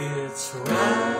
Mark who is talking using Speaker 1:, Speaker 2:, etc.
Speaker 1: It's right.